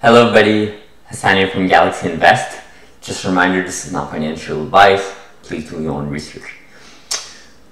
Hello everybody, Hassan here from Galaxy Invest. Just a reminder, this is not financial advice. Please do your own research.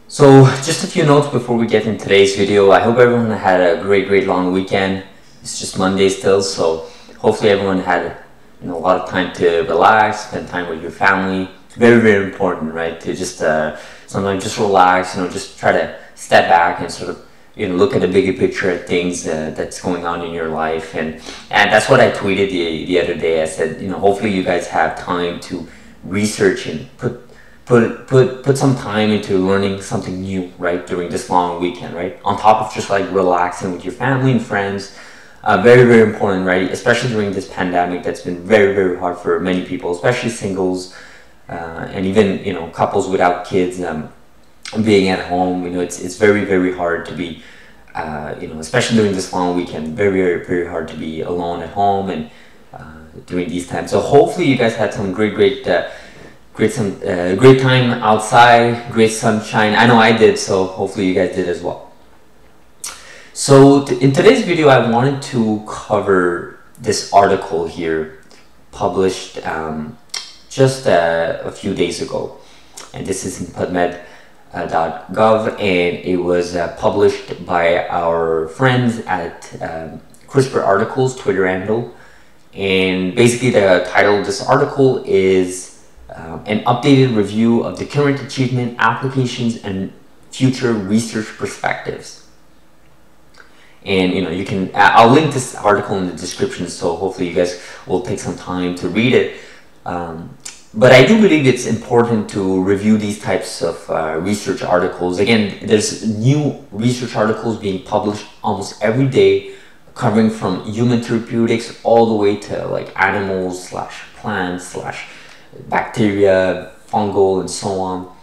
So just a few notes before we get in today's video. I hope everyone had a great, great long weekend. It's just Monday still, so hopefully everyone had you know, a lot of time to relax, spend time with your family. Very, very important, right? To just uh, sometimes just relax, you know, just try to step back and sort of you know look at the bigger picture of things uh, that's going on in your life. And and that's what I tweeted the the other day. I said you know hopefully you guys have time to research and put put put put some time into learning something new right during this long weekend right? On top of just like relaxing with your family and friends. Uh, very very important right? Especially during this pandemic that's been very very hard for many people especially singles uh, and even you know couples without kids. Um, being at home, you know, it's, it's very, very hard to be, uh, you know, especially during this long weekend, very, very, very hard to be alone at home and uh, during these times. So hopefully you guys had some great, great, uh, great, some uh, great time outside, great sunshine. I know I did, so hopefully you guys did as well. So in today's video, I wanted to cover this article here published um, just uh, a few days ago. And this is in PubMed gov and it was uh, published by our friends at um, CRISPR Articles Twitter handle. And basically the title of this article is um, an updated review of the current achievement, applications, and future research perspectives. And you know, you can, I'll link this article in the description so hopefully you guys will take some time to read it. Um, but I do believe it's important to review these types of uh, research articles. Again, there's new research articles being published almost every day covering from human therapeutics all the way to like animals slash plants slash bacteria, fungal and so on.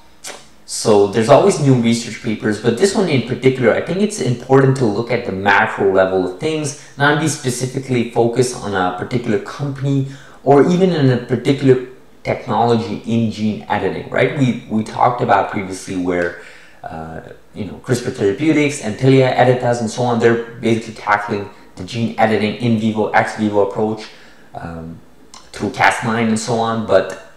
So there's always new research papers, but this one in particular, I think it's important to look at the macro level of things, not be specifically focused on a particular company or even in a particular technology in gene editing, right? We, we talked about previously where, uh, you know, CRISPR Therapeutics, Intellia, Editas, and so on, they're basically tackling the gene editing in vivo, ex vivo approach um, through Cas9 and so on. But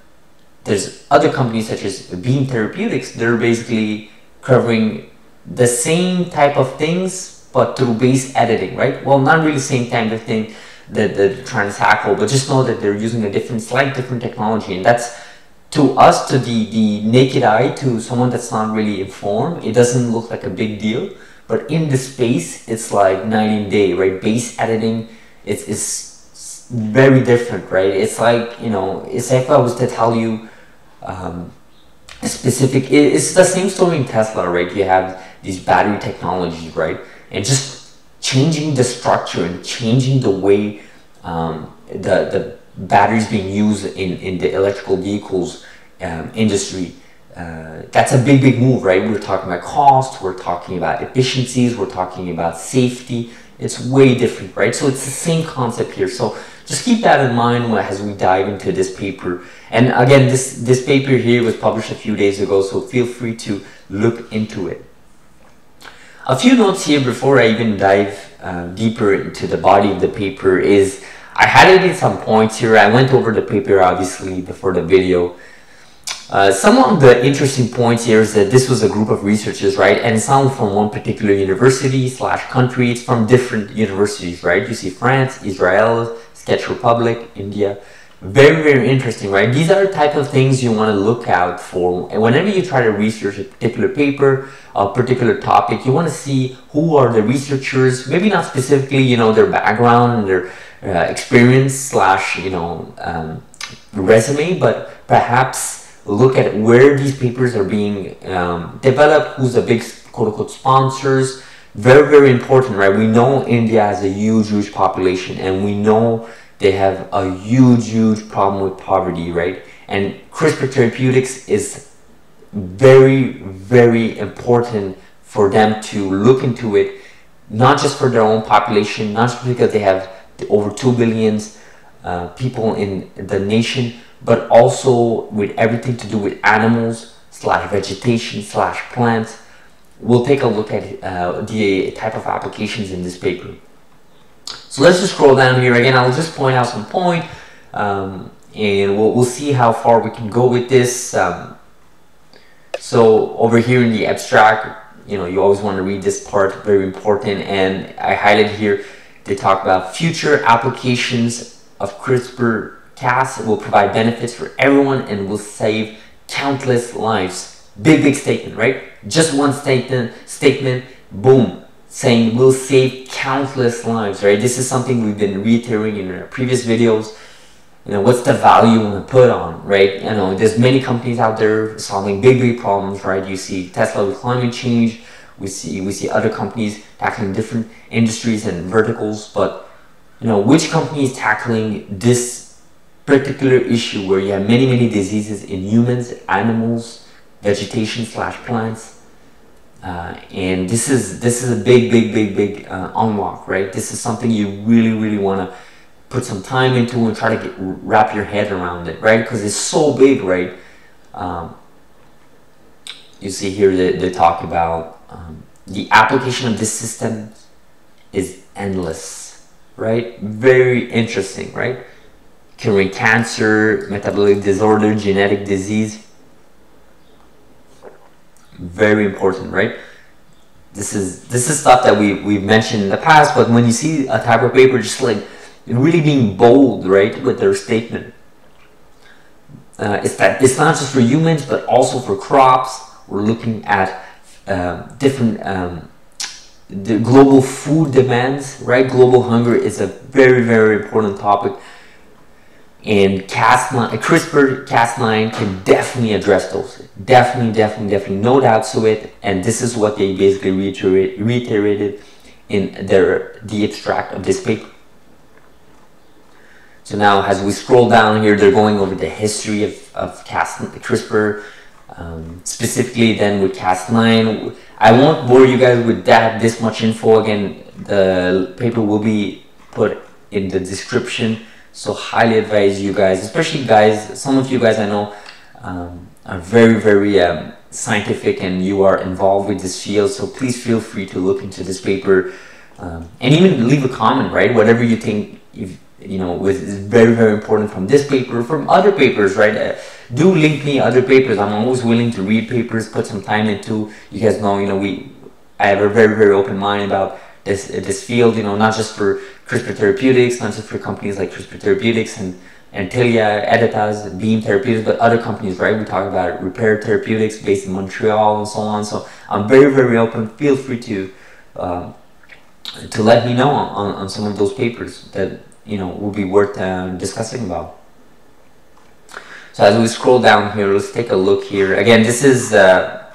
there's other companies such as Beam Therapeutics, they're basically covering the same type of things, but through base editing, right? Well, not really the same type of thing that they're trying to tackle, but just know that they're using a different, slight different technology, and that's to us, to the the naked eye, to someone that's not really informed, it doesn't look like a big deal. But in the space, it's like night and day, right? Base editing, it's, it's very different, right? It's like you know, it's like if I was to tell you. Um, specific it's the same story in tesla right you have these battery technologies right and just changing the structure and changing the way um, the, the batteries being used in, in the electrical vehicles um, industry. Uh, that's a big, big move, right? We're talking about cost, we're talking about efficiencies, we're talking about safety. It's way different, right? So it's the same concept here. So just keep that in mind as we dive into this paper. And again, this, this paper here was published a few days ago, so feel free to look into it. A few notes here before I even dive uh, deeper into the body of the paper is I highlighted some points here. I went over the paper obviously before the video. Uh, some of the interesting points here is that this was a group of researchers, right? And some from one particular university slash country. It's from different universities, right? You see France, Israel, Czech Republic, India. Very, very interesting, right? These are the type of things you want to look out for. Whenever you try to research a particular paper, a particular topic, you want to see who are the researchers, maybe not specifically, you know, their background and their uh, experience slash, you know, um, resume, but perhaps look at where these papers are being um, developed, who's the big quote unquote sponsors. Very, very important, right? We know India has a huge, huge population and we know they have a huge, huge problem with poverty, right? And CRISPR Therapeutics is very, very important for them to look into it, not just for their own population, not just because they have over 2 billions uh, people in the nation, but also with everything to do with animals slash vegetation slash plants. We'll take a look at uh, the type of applications in this paper. So let's just scroll down here again. I'll just point out some point, um, and we'll, we'll see how far we can go with this. Um, so over here in the abstract, you know, you always want to read this part, very important. And I highlighted here, they talk about future applications of CRISPR-Cas will provide benefits for everyone and will save countless lives. Big, big statement, right? Just one statement, statement, boom, saying will save countless lives, right? This is something we've been reiterating in our previous videos. You know what's the value we put on right? You know there's many companies out there solving big big problems right? You see tesla with climate change. We see we see other companies tackling different industries and verticals. But you know which company is tackling this particular issue where you have many many diseases in humans animals vegetation slash plants uh, and this is this is a big big big big uh, unlock right this is something you really really want to put some time into and try to get wrap your head around it, right? Because it's so big, right? Um, you see here that they talk about um, the application of this system is endless, right? Very interesting, right? Can Curing cancer, metabolic disorder, genetic disease. Very important, right? This is this is stuff that we we've mentioned in the past, but when you see a type of paper, just like really being bold, right, with their statement. Uh, it's that it's not just for humans, but also for crops. We're looking at uh, different um, the global food demands, right? Global hunger is a very, very important topic. And Cas9, CRISPR Cas9 can definitely address those. Definitely, definitely, definitely, no doubts to it. And this is what they basically reiterate, reiterated in their the abstract of this paper. So now as we scroll down here, they're going over the history of, of Cas CRISPR, um, specifically then with Cas9. I won't bore you guys with that, this much info. Again, the paper will be put in the description. So highly advise you guys, especially guys, some of you guys I know um, are very, very um, scientific and you are involved with this field. So please feel free to look into this paper um, and even leave a comment, right? Whatever you think, you know, was very, very important from this paper, from other papers, right? Uh, do link me other papers. I'm always willing to read papers, put some time into. You guys know, you know, we, I have a very, very open mind about this this field. You know, not just for CRISPR Therapeutics, not just for companies like CRISPR Therapeutics and and Tilia, Editas, Beam Therapeutics, but other companies, right? We talk about Repair Therapeutics based in Montreal and so on. So I'm very, very open. Feel free to um, to let me know on, on some of those papers that you know will be worth uh, discussing about. So as we scroll down here, let's take a look here. Again, this is uh,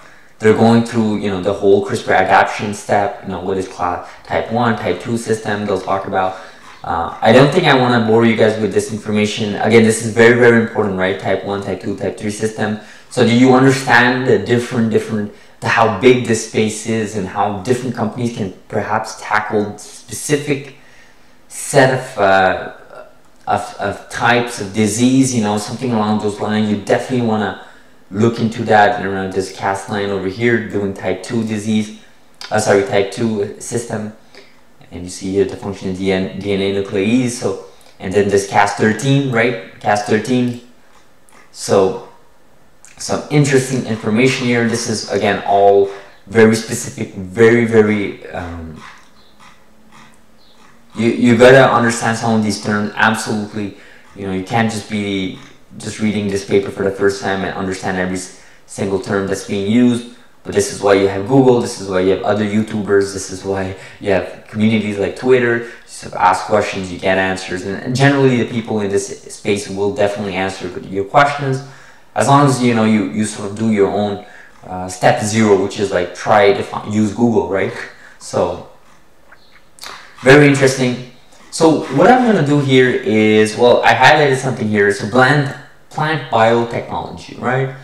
they're going through you know the whole CRISPR adaptation step. You know what is class type one, type two system. They'll talk about. Uh, I don't think I want to bore you guys with this information. Again, this is very very important, right? Type one, type two, type three system. So do you understand the different different the how big this space is and how different companies can perhaps tackle specific set of, uh, of, of types of disease, you know, something along those lines, you definitely want to look into that. And around this Cas9 over here doing type 2 disease, uh, sorry, type 2 system. And you see here the function of DNA, DNA nuclease. So, and then this Cas13, right? Cas13. So, some interesting information here. This is again all very specific, very, very um, you you gotta understand some of these terms absolutely you know you can't just be just reading this paper for the first time and understand every single term that's being used. But this is why you have google this is why you have other youtubers this is why you have communities like twitter. You just ask questions you get answers. And generally the people in this space will definitely answer your questions. As long as you know you you sort of do your own uh, step zero which is like try to use google right? So very interesting. So what I'm going to do here is, well, I highlighted something here. So plant, plant biotechnology, right?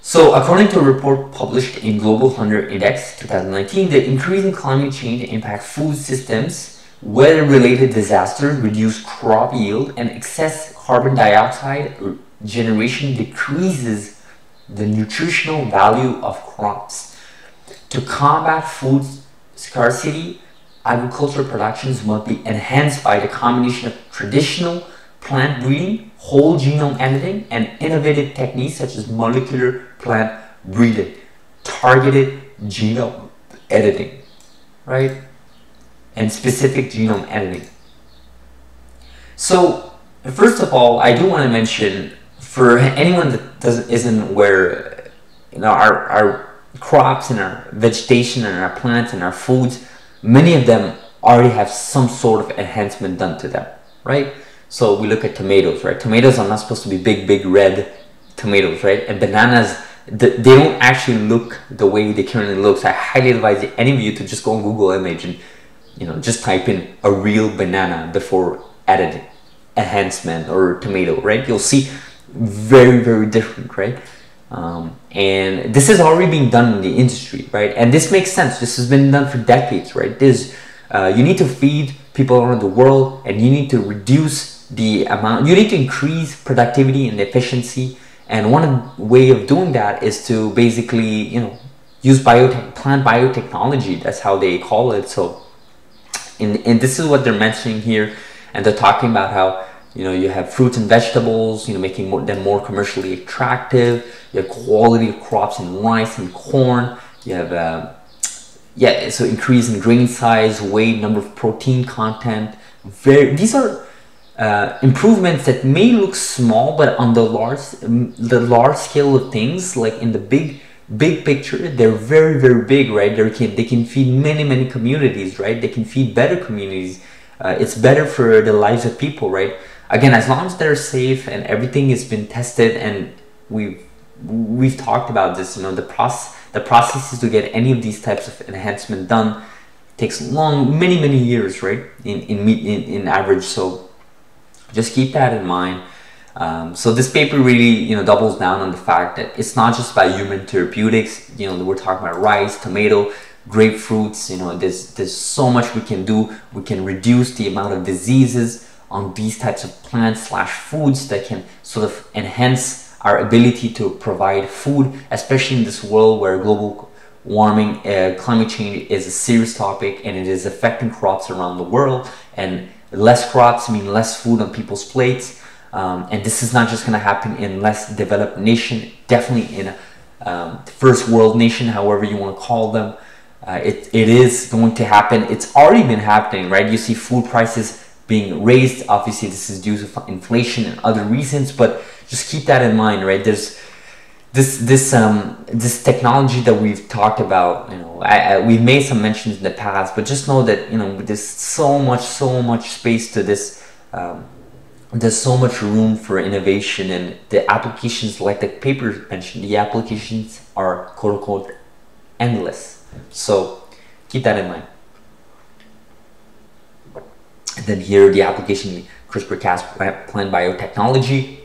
So according to a report published in Global Hunger Index 2019, the increasing climate change impact food systems, weather-related disasters, reduced crop yield, and excess carbon dioxide generation decreases the nutritional value of crops. To combat food scarcity, agricultural productions must be enhanced by the combination of traditional plant breeding, whole genome editing, and innovative techniques such as molecular plant breeding, targeted genome editing, right? And specific genome editing. So, first of all, I do want to mention for anyone that doesn't isn't aware, you know, our, our crops and our vegetation and our plants and our foods, many of them already have some sort of enhancement done to them, right? So we look at tomatoes, right? Tomatoes are not supposed to be big, big red tomatoes, right? And bananas, they don't actually look the way they currently look. So I highly advise any of you to just go on Google image and, you know, just type in a real banana before added enhancement or tomato, right? You'll see very, very different, right? Um, and this is already being done in the industry, right? And this makes sense. This has been done for decades, right? This, uh, you need to feed people around the world and you need to reduce the amount, you need to increase productivity and efficiency. And one way of doing that is to basically, you know, use biotech, plant biotechnology. That's how they call it. So, and, and this is what they're mentioning here. And they're talking about how you know you have fruits and vegetables you know making more, them more commercially attractive you have quality of crops in rice and corn you have uh, yeah so increase in grain size weight number of protein content very these are uh, improvements that may look small but on the large the large scale of things like in the big big picture they're very very big right they can they can feed many many communities right they can feed better communities uh, it's better for the lives of people right again, as long as they're safe and everything has been tested and we've we've talked about this, you know, the process the processes to get any of these types of enhancement done takes long, many, many years, right? In in in, in average. So just keep that in mind. Um, so this paper really, you know, doubles down on the fact that it's not just about human therapeutics. You know, we're talking about rice, tomato, grapefruits. You know, there's there's so much we can do. We can reduce the amount of diseases on these types of plants slash foods that can sort of enhance our ability to provide food, especially in this world where global warming, uh, climate change is a serious topic and it is affecting crops around the world. And less crops mean less food on people's plates. Um, and this is not just going to happen in less developed nation, definitely in a um, first world nation, however you want to call them. Uh, it, it is going to happen. It's already been happening, right? You see food prices being raised. Obviously, this is due to inflation and other reasons, but just keep that in mind, right? There's this this um this technology that we've talked about. You know, I, I, we've made some mentions in the past, but just know that you know there's so much so much space to this. Um, there's so much room for innovation and the applications like the paper mentioned the applications are quote unquote endless so keep that in mind and then here the application CRISPR-Cas plant biotechnology.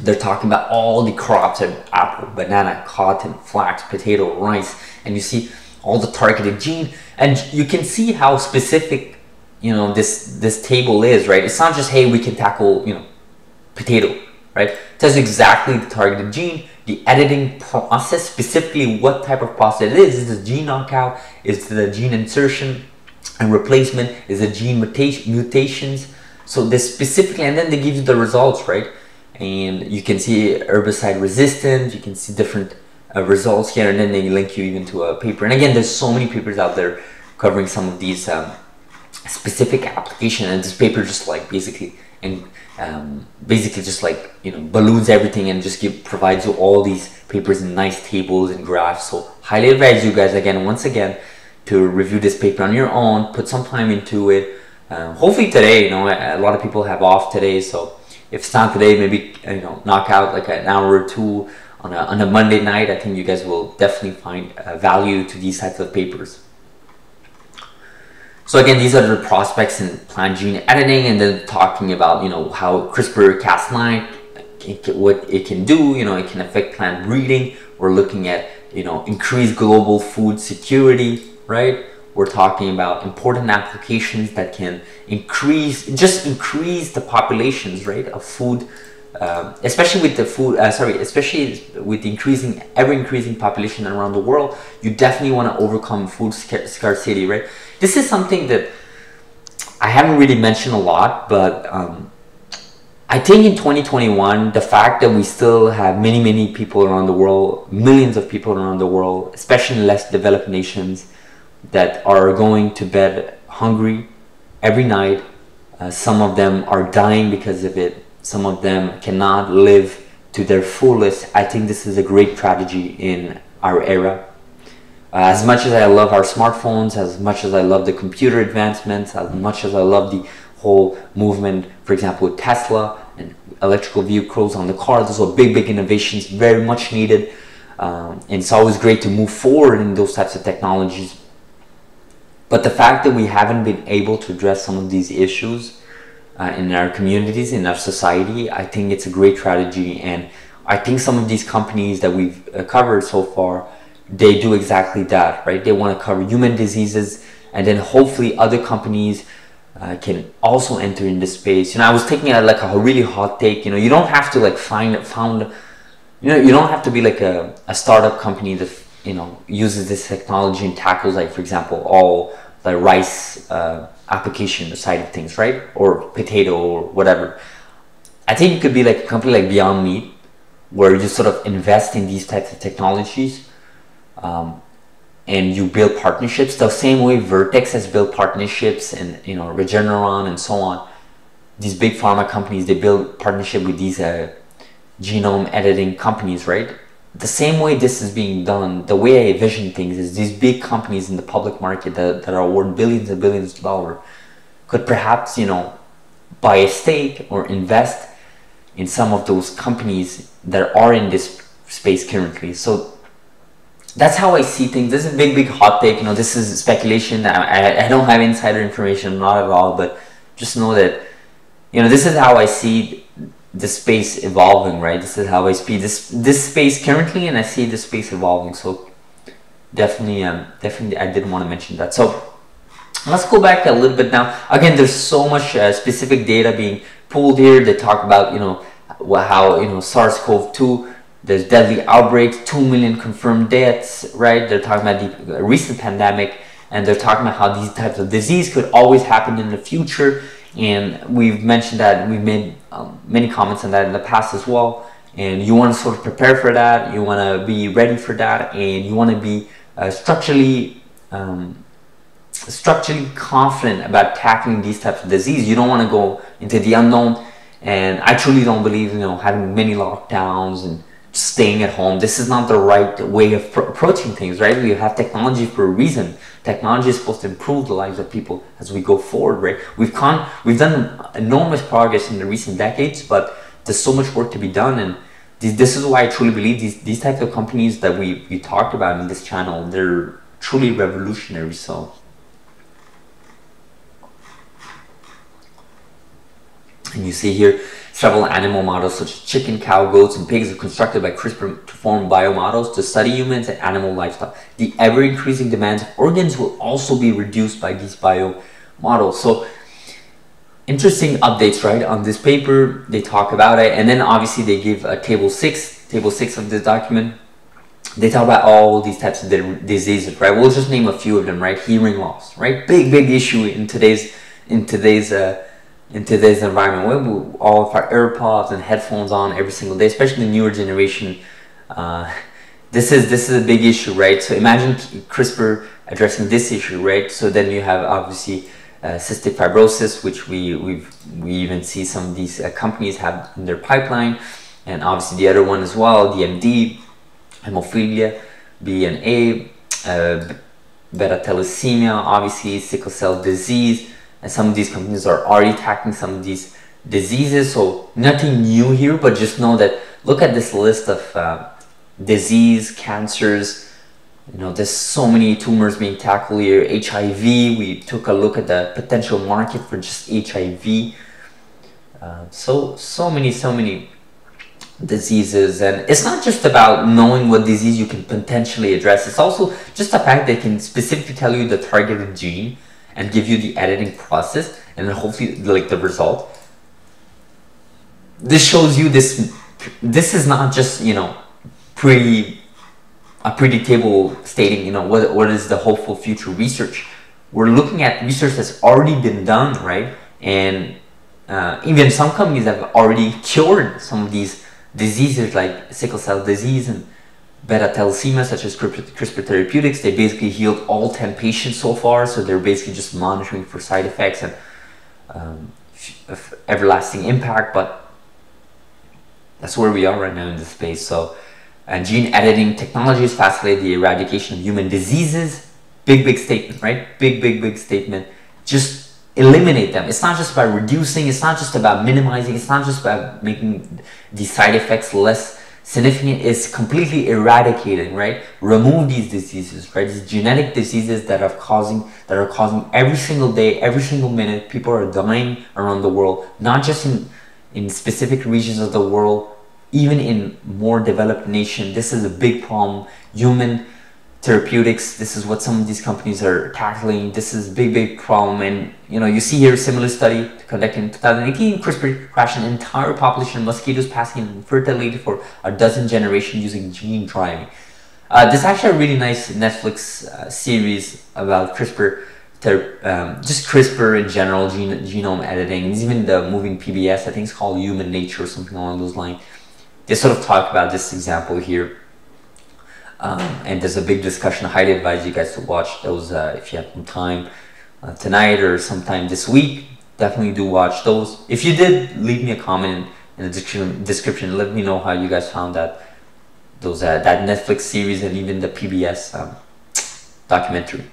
They're talking about all the crops of apple, banana, cotton, flax, potato, rice, and you see all the targeted gene, and you can see how specific you know this this table is, right? It's not just hey we can tackle you know potato, right? It tells exactly the targeted gene, the editing process, specifically what type of process it is. Is it gene knockout? Is a gene insertion? and replacement is a gene mutation mutations so this specifically and then they give you the results right and you can see herbicide resistance you can see different uh, results here and then they link you even to a paper and again there's so many papers out there covering some of these um, specific application and this paper just like basically and um, basically just like you know balloons everything and just give provides you all these papers and nice tables and graphs so highly advise you guys again once again to review this paper on your own, put some time into it. Um, hopefully today, you know, a lot of people have off today, so if it's not today, maybe you know, knock out like an hour or two on a, on a Monday night. I think you guys will definitely find uh, value to these types of papers. So again, these are the prospects in plant gene editing, and then talking about you know how CRISPR-Cas9 what it can do. You know, it can affect plant breeding. We're looking at you know increased global food security right? We're talking about important applications that can increase, just increase the populations, right, of food uh, especially with the food, uh, sorry, especially with the increasing, ever increasing population around the world, you definitely want to overcome food scarcity, right? This is something that I haven't really mentioned a lot, but um, I think in 2021, the fact that we still have many, many people around the world, millions of people around the world, especially in less developed nations, that are going to bed hungry every night. Uh, some of them are dying because of it. Some of them cannot live to their fullest. I think this is a great tragedy in our era. Uh, as much as I love our smartphones, as much as I love the computer advancements, as much as I love the whole movement, for example, with Tesla and electrical vehicles on the car. Those are big, big innovations, very much needed. Um, and it's always great to move forward in those types of technologies. But the fact that we haven't been able to address some of these issues uh, in our communities, in our society, I think it's a great strategy. And I think some of these companies that we've uh, covered so far, they do exactly that, right? They want to cover human diseases and then hopefully other companies uh, can also enter in this space. You know, I was taking like a really hot take. You know, you don't have to like find found. You know, you don't have to be like a, a startup company that you know uses this technology and tackles like, for example, all the rice uh, application side of things, right? Or potato or whatever. I think it could be like a company like Beyond Meat, where you sort of invest in these types of technologies. Um, and you build partnerships the same way Vertex has built partnerships and you know Regeneron and so on. These big pharma companies they build partnership with these uh, genome editing companies, right? The same way this is being done, the way I envision things is these big companies in the public market that, that are worth billions and billions of dollars could perhaps, you know, buy a stake or invest in some of those companies that are in this space currently. So that's how I see things. This is a big, big hot take. You know, this is speculation. I, I, I don't have insider information, not at all. But just know that, you know, this is how I see the space evolving. Right. This is how I see this this space currently, and I see the space evolving. So definitely, um, definitely, I didn't want to mention that. So let's go back a little bit now. Again, there's so much uh, specific data being pulled here. They talk about you know how you know SARS-CoV-2 there's deadly outbreaks, 2 million confirmed deaths, right? They're talking about the recent pandemic and they're talking about how these types of disease could always happen in the future. And we've mentioned that, we've made um, many comments on that in the past as well. And you want to sort of prepare for that, you want to be ready for that, and you want to be uh, structurally um, structurally confident about tackling these types of disease. You don't want to go into the unknown. And I truly don't believe, you know, having many lockdowns and staying at home. This is not the right way of approaching things, right? We have technology for a reason. Technology is supposed to improve the lives of people as we go forward, right? We've con we've done enormous progress in the recent decades, but there's so much work to be done. And this is why I truly believe these, these types of companies that we, we talked about in this channel, they're truly revolutionary. So and you see here Several animal models such as chicken, cow, goats, and pigs are constructed by CRISPR to form biomodels to study humans and animal lifestyle. The ever-increasing demands of organs will also be reduced by these biomodels. So interesting updates, right? On this paper, they talk about it, and then obviously they give a table six, table six of this document. They talk about all these types of diseases, right? We'll just name a few of them, right? Hearing loss, right? Big, big issue in today's in today's uh, in today's environment. We all of our AirPods and headphones on every single day, especially the newer generation. Uh, this is this is a big issue, right? So imagine CRISPR addressing this issue, right? So then you have obviously uh, cystic fibrosis, which we we we even see some of these uh, companies have in their pipeline, and obviously the other one as well, DMD, hemophilia, B and A, uh, beta thalassemia, obviously sickle cell disease and some of these companies are already tackling some of these diseases. So nothing new here but just know that look at this list of uh, disease cancers. You know there's so many tumors being tackled here. Hiv we took a look at the potential market for just hiv uh, so so many so many diseases. And it's not just about knowing what disease you can potentially address. It's also just the fact they can specifically tell you the targeted gene and give you the editing process and then hopefully like the result. This shows you this this is not just you know pretty a pretty table stating you know what what is the hopeful future research. We're looking at research that's already been done right? And uh, even some companies have already cured some of these diseases like sickle cell disease and beta thalassemia such as CRISPR Therapeutics they basically healed all 10 patients so far so they're basically just monitoring for side effects and um, everlasting impact but that's where we are right now in this space. So, and gene editing technologies facilitate the eradication of human diseases. Big, big statement, right? Big, big, big statement. Just eliminate them. It's not just about reducing, it's not just about minimizing, it's not just about making the side effects less significant, is completely eradicating, right? Remove these diseases, right? These genetic diseases that are causing that are causing every single day, every single minute, people are dying around the world, not just in in specific regions of the world, even in more developed nations, this is a big problem. Human therapeutics, this is what some of these companies are tackling. This is a big, big problem. And you know, you see here a similar study conducted in 2018, CRISPR crashed an entire population of mosquitoes passing infertility for a dozen generations using gene driving. Uh, this is actually a really nice Netflix uh, series about CRISPR um, just CRISPR in general, gene, genome editing, it's even the moving PBS, I think it's called Human Nature or something along those lines. They sort of talk about this example here. Um, and there's a big discussion. I highly advise you guys to watch those uh, if you have some time uh, tonight or sometime this week. Definitely do watch those. If you did, leave me a comment in the description. Let me know how you guys found that those uh, that Netflix series and even the PBS um, documentary.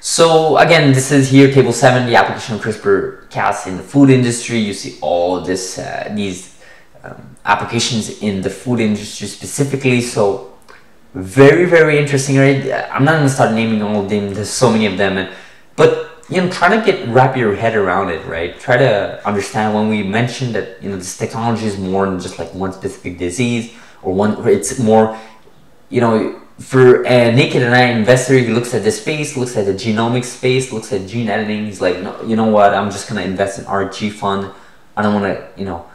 So again, this is here table seven, the application of CRISPR-Cas in the food industry. You see all this, uh, these um, applications in the food industry specifically. So very, very interesting. Right? I'm not gonna start naming all of them. There's so many of them, and, but you know, try to get wrap your head around it, right? Try to understand when we mentioned that you know this technology is more than just like one specific disease or one. It's more, you know for a naked and eye investor, he looks at the space, looks at the genomic space, looks at gene editing. He's like, no, you know what? I'm just gonna invest in RG fund. I don't want to, you know,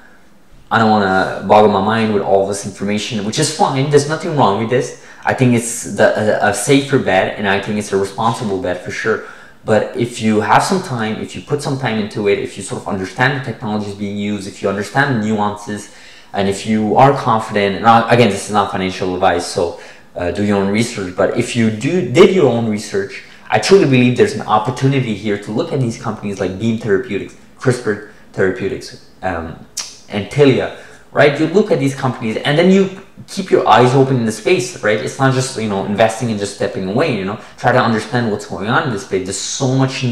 I don't want to boggle my mind with all this information, which is fine. There's nothing wrong with this. I think it's the, a, a safer bet, and I think it's a responsible bet for sure. But if you have some time, if you put some time into it, if you sort of understand the technologies being used, if you understand nuances, and if you are confident, and again, this is not financial advice, so uh, do your own research. But if you do did your own research, I truly believe there's an opportunity here to look at these companies like Beam Therapeutics, CRISPR Therapeutics, um, and Tilia, right? You look at these companies and then you keep your eyes open in the space, right? It's not just, you know, investing and just stepping away, you know, try to understand what's going on in this space. There's so much,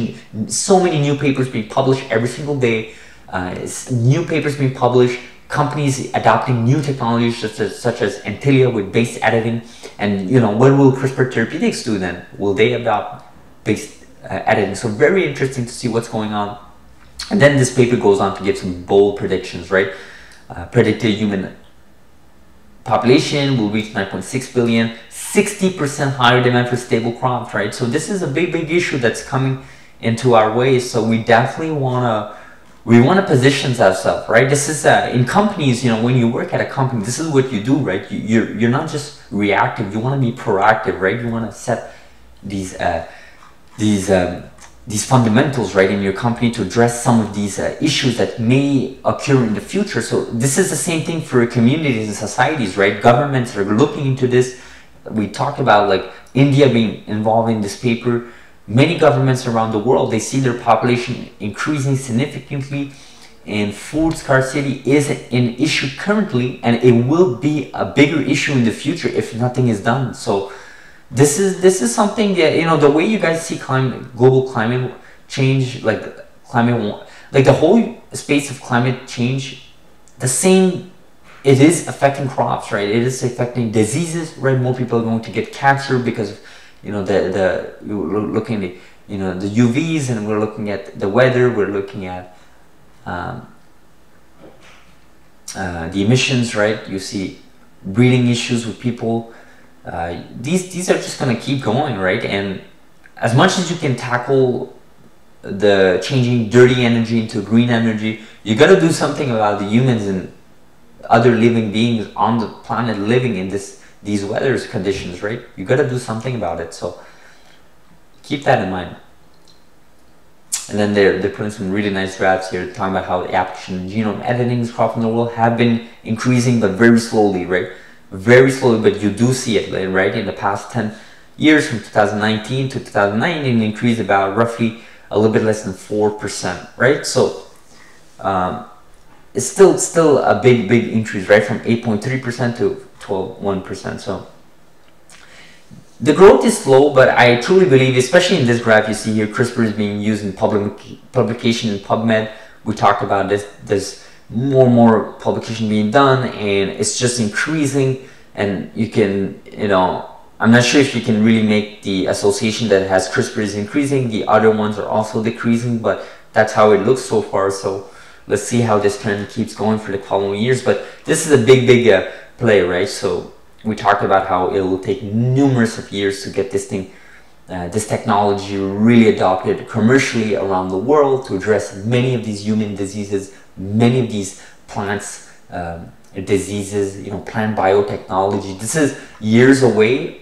so many new papers being published every single day. Uh, new papers being published, companies adopting new technologies such as, such as Intellia with base editing. And, you know, what will CRISPR Therapeutics do then? Will they adopt base uh, editing? So very interesting to see what's going on. And then this paper goes on to give some bold predictions, right? Uh, predicted human population will reach 9.6 billion, 60% higher demand for stable crops, right? So this is a big, big issue that's coming into our way. So we definitely want to we want to position ourselves, right? This is uh, in companies, you know, when you work at a company, this is what you do, right? You, you're, you're not just reactive, you want to be proactive, right? You want to set these, uh, these, um, these fundamentals, right, in your company to address some of these uh, issues that may occur in the future. So this is the same thing for communities and societies, right? Governments are looking into this. We talked about like India being involved in this paper Many governments around the world, they see their population increasing significantly and food scarcity is an issue currently and it will be a bigger issue in the future if nothing is done. So this is this is something that you know the way you guys see climate global climate change like climate like the whole space of climate change the same it is affecting crops right? It is affecting diseases right? More people are going to get cancer because of you know the the looking at you know the UVs and we're looking at the weather we're looking at um, uh, the emissions right? You see breathing issues with people uh, these these are just gonna keep going right and as much as you can tackle the changing dirty energy into green energy You gotta do something about the humans and other living beings on the planet living in this these weather conditions, right? You gotta do something about it. So keep that in mind. And then they're, they're putting some really nice graphs here talking about how the application genome editing across in the world have been increasing, but very slowly, right? Very slowly, but you do see it, right? In the past 10 years, from 2019 to 2019, it increased about roughly a little bit less than 4%, right? So um, it's still still a big, big increase, right? From 8.3% to 12.1%. So the growth is slow, but I truly believe, especially in this graph you see here, CRISPR is being used in public publication in PubMed. We talked about this. There's more and more publication being done, and it's just increasing. And you can, you know, I'm not sure if you can really make the association that has CRISPR is increasing. The other ones are also decreasing, but that's how it looks so far. So let's see how this trend keeps going for the following years. But this is a big, big uh, play, right? So we talked about how it will take numerous of years to get this thing, uh, this technology really adopted commercially around the world to address many of these human diseases, many of these plants um, diseases, you know, plant biotechnology. This is years away,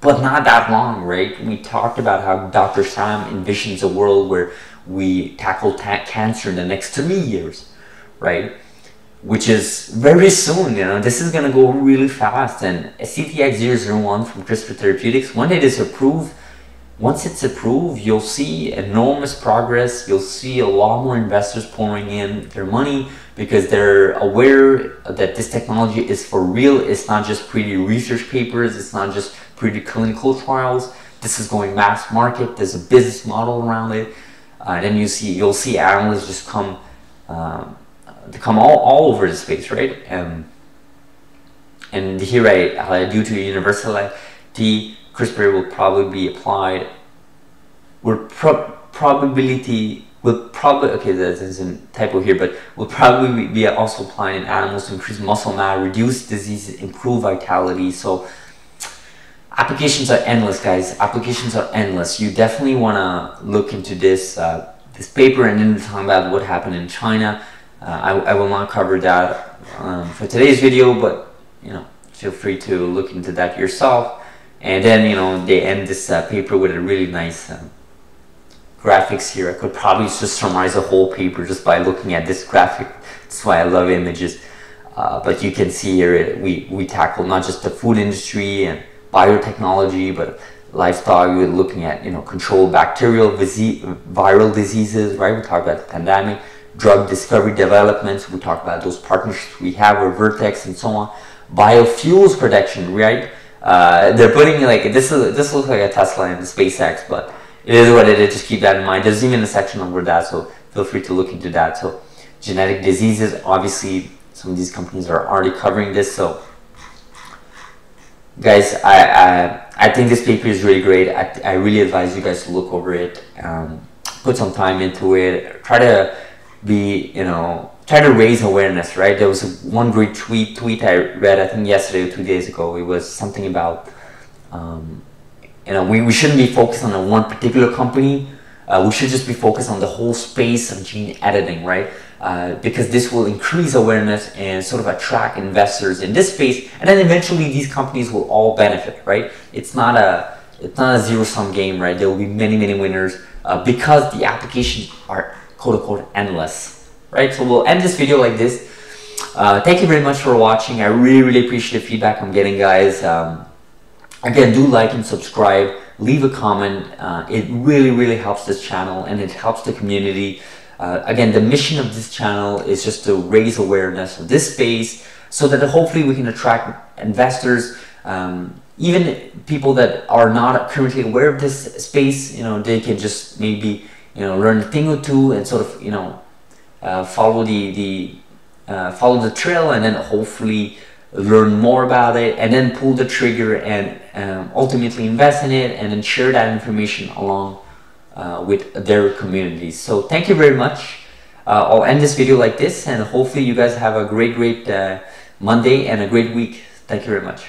but not that long, right? We talked about how Dr. Sam envisions a world where we tackle cancer in the next three years, right? which is very soon, you know, this is gonna go really fast. And CTX001 from CRISPR Therapeutics, when it is approved, once it's approved, you'll see enormous progress. You'll see a lot more investors pouring in their money because they're aware that this technology is for real. It's not just pretty research papers. It's not just pretty clinical trials. This is going mass market. There's a business model around it. Uh, then you see, you'll see analysts just come um, come all, all over the space, right? Um, and here, I, uh, due to universality, CRISPR will probably be applied where pro probability will probably, okay, there's a typo here, but will probably be also applied in animals to increase muscle mass, reduce diseases improve vitality. So applications are endless, guys. Applications are endless. You definitely want to look into this, uh, this paper and then talk about what happened in China. Uh, I, I will not cover that um, for today's video, but you know, feel free to look into that yourself. And then, you know, they end this uh, paper with a really nice um, graphics here. I could probably just summarize a whole paper just by looking at this graphic. That's why I love images. Uh, but you can see here we, we tackle not just the food industry and biotechnology, but livestock. We're looking at, you know, control bacterial viral diseases, right? We talk about the pandemic drug discovery developments. We talk about those partnerships we have with Vertex and so on. Biofuels production, right? Uh, they're putting like this is this looks like a Tesla and SpaceX, but it is what it is. Just keep that in mind. There's even a section over that, so feel free to look into that. So genetic diseases, obviously, some of these companies are already covering this. So guys, I I, I think this paper is really great. I, I really advise you guys to look over it, um, put some time into it, try to be, you know, try to raise awareness, right? There was one great tweet tweet I read, I think yesterday or two days ago. It was something about, um, you know, we, we shouldn't be focused on one particular company. Uh, we should just be focused on the whole space of gene editing, right? Uh, because this will increase awareness and sort of attract investors in this space, and then eventually these companies will all benefit, right? It's not a it's not a zero sum game, right? There will be many many winners uh, because the applications are quote unquote endless, right? So we'll end this video like this. Uh, thank you very much for watching. I really, really appreciate the feedback I'm getting, guys. Um, again, do like and subscribe. Leave a comment. Uh, it really, really helps this channel and it helps the community. Uh, again, the mission of this channel is just to raise awareness of this space so that hopefully we can attract investors, um, even people that are not currently aware of this space, you know, they can just maybe you know learn a thing or two and sort of you know uh, follow the the uh, follow the trail and then hopefully learn more about it and then pull the trigger and um, ultimately invest in it and then share that information along uh, with their communities so thank you very much. Uh, I'll end this video like this and hopefully you guys have a great great uh, Monday and a great week. Thank you very much